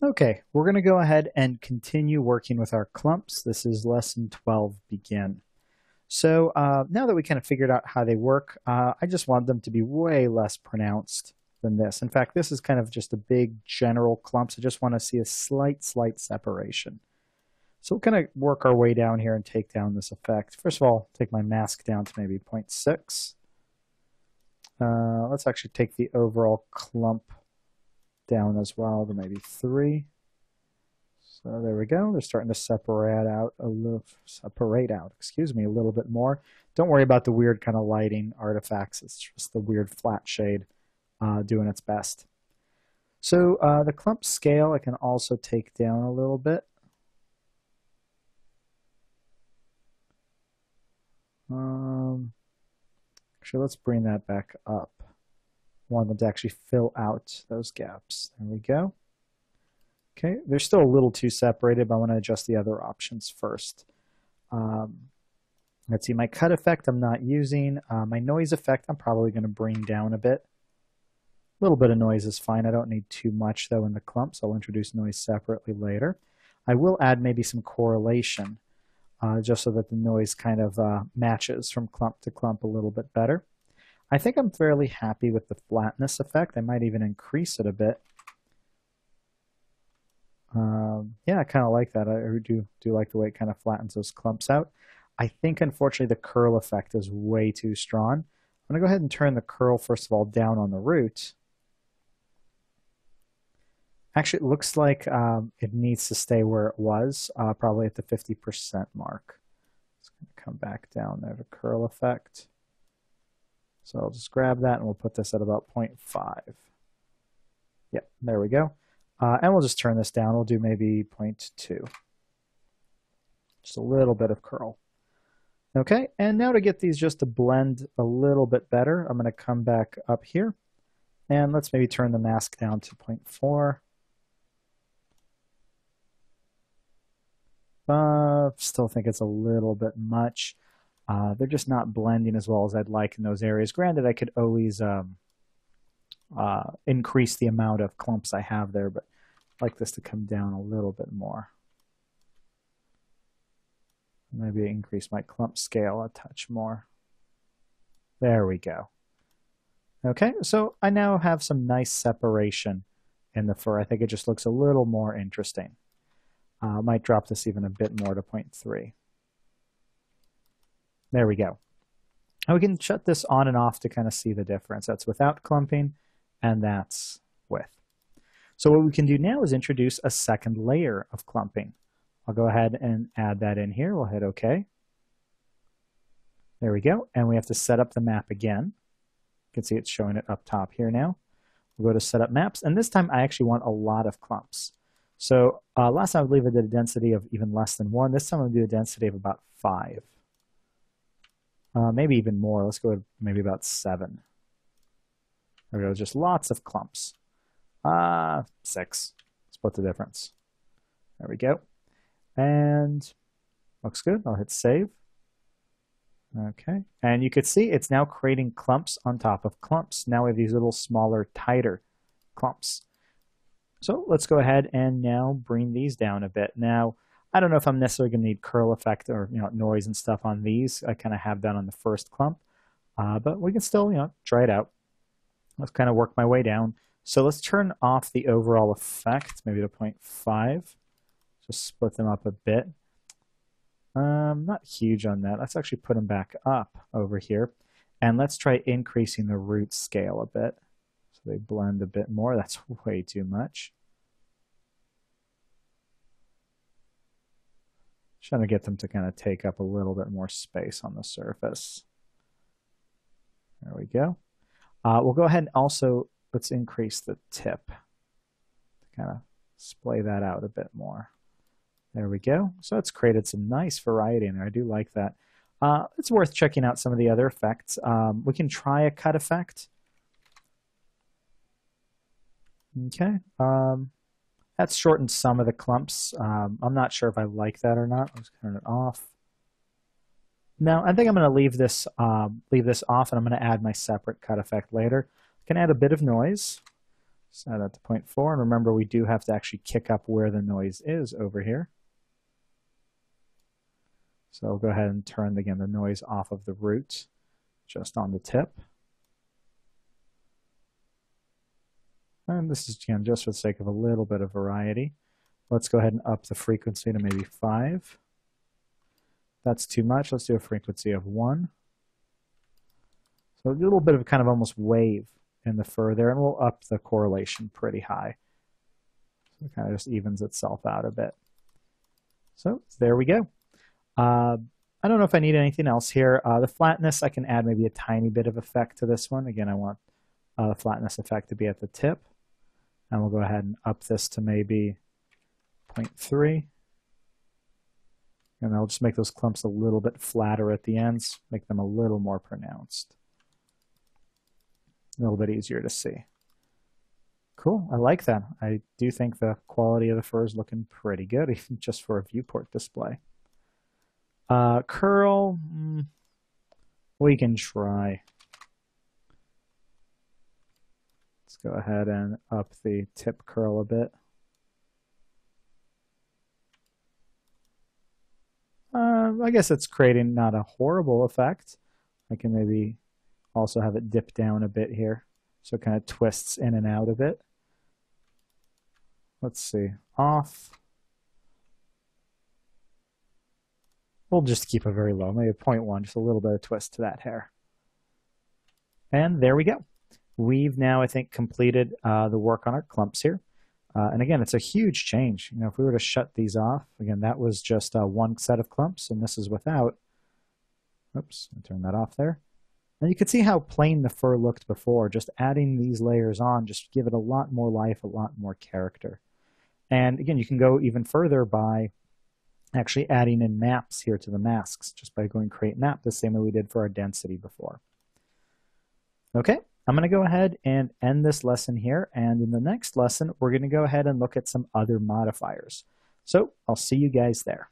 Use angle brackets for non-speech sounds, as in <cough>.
Okay, we're going to go ahead and continue working with our clumps. This is lesson 12, begin. So uh, now that we kind of figured out how they work, uh, I just want them to be way less pronounced than this. In fact, this is kind of just a big general clumps. I just want to see a slight, slight separation. So we're going to work our way down here and take down this effect. First of all, take my mask down to maybe 0.6. Uh, let's actually take the overall clump down as well to maybe three. So there we go. They're starting to separate out a little, separate out, excuse me, a little bit more. Don't worry about the weird kind of lighting artifacts. It's just the weird flat shade uh, doing its best. So uh, the clump scale I can also take down a little bit. Um, actually, let's bring that back up want them to actually fill out those gaps. There we go. Okay, they're still a little too separated, but I want to adjust the other options first. Um, let's see, my cut effect I'm not using. Uh, my noise effect I'm probably going to bring down a bit. A little bit of noise is fine. I don't need too much, though, in the clumps. I'll introduce noise separately later. I will add maybe some correlation, uh, just so that the noise kind of uh, matches from clump to clump a little bit better. I think I'm fairly happy with the flatness effect. I might even increase it a bit. Um, yeah, I kind of like that. I do, do like the way it kind of flattens those clumps out. I think, unfortunately, the curl effect is way too strong. I'm going to go ahead and turn the curl, first of all, down on the root. Actually, it looks like um, it needs to stay where it was, uh, probably at the 50% mark. It's going to come back down there to curl effect. So I'll just grab that and we'll put this at about 0.5. Yep, there we go. Uh, and we'll just turn this down. We'll do maybe 0.2. Just a little bit of curl. Okay, and now to get these just to blend a little bit better, I'm going to come back up here. And let's maybe turn the mask down to 0.4. Uh, still think it's a little bit much. Uh, they're just not blending as well as I'd like in those areas. Granted, I could always um, uh, increase the amount of clumps I have there, but I'd like this to come down a little bit more. Maybe increase my clump scale a touch more. There we go. Okay, so I now have some nice separation in the fur. I think it just looks a little more interesting. Uh, might drop this even a bit more to 0.3. There we go. And we can shut this on and off to kind of see the difference. That's without clumping, and that's with. So what we can do now is introduce a second layer of clumping. I'll go ahead and add that in here. We'll hit OK. There we go. And we have to set up the map again. You can see it's showing it up top here now. We'll go to Set Up Maps. And this time I actually want a lot of clumps. So uh, last time I believe I did a density of even less than 1. This time I'm going to do a density of about 5. Uh, maybe even more. Let's go maybe about seven. There we go. Just lots of clumps. Uh, six. Split the difference. There we go. And looks good. I'll hit save. Okay. And you could see it's now creating clumps on top of clumps. Now we have these little smaller, tighter clumps. So let's go ahead and now bring these down a bit. Now, I don't know if I'm necessarily going to need curl effect or you know noise and stuff on these. I kind of have that on the first clump, uh, but we can still you know try it out. Let's kind of work my way down. So let's turn off the overall effect, maybe to 0.5. Just split them up a bit. Um, not huge on that. Let's actually put them back up over here. And let's try increasing the root scale a bit. So they blend a bit more. That's <laughs> way too much. Trying to get them to kind of take up a little bit more space on the surface. There we go. Uh, we'll go ahead and also, let's increase the tip to kind of splay that out a bit more. There we go. So it's created some nice variety in there. I do like that. Uh, it's worth checking out some of the other effects. Um, we can try a cut effect. Okay. Um, that's shortened some of the clumps. Um, I'm not sure if I like that or not. Let's turn it off. Now, I think I'm going to leave this um, leave this off, and I'm going to add my separate cut effect later. I can add a bit of noise. Set that to 0.4. And remember, we do have to actually kick up where the noise is over here. So I'll go ahead and turn, again, the noise off of the root just on the tip. And this is, again, just for the sake of a little bit of variety. Let's go ahead and up the frequency to maybe 5. That's too much. Let's do a frequency of 1. So a little bit of kind of almost wave in the fur there, and we'll up the correlation pretty high. So it kind of just evens itself out a bit. So there we go. Uh, I don't know if I need anything else here. Uh, the flatness, I can add maybe a tiny bit of effect to this one. Again, I want uh, the flatness effect to be at the tip. And we'll go ahead and up this to maybe 0.3. And I'll just make those clumps a little bit flatter at the ends, make them a little more pronounced. A little bit easier to see. Cool, I like that. I do think the quality of the fur is looking pretty good, <laughs> even just for a viewport display. Uh, curl, mm, we can try. Let's go ahead and up the tip curl a bit. Uh, I guess it's creating not a horrible effect. I can maybe also have it dip down a bit here. So it kind of twists in and out a bit. Let's see. Off. We'll just keep it very low, maybe 0.1, just a little bit of twist to that hair. And there we go. We've now, I think, completed uh, the work on our clumps here. Uh, and again, it's a huge change. You know, if we were to shut these off, again, that was just uh, one set of clumps, and this is without. Oops, I turn that off there. And you can see how plain the fur looked before. Just adding these layers on just give it a lot more life, a lot more character. And again, you can go even further by actually adding in maps here to the masks just by going create map the same way we did for our density before. Okay, I'm going to go ahead and end this lesson here. And in the next lesson, we're going to go ahead and look at some other modifiers. So I'll see you guys there.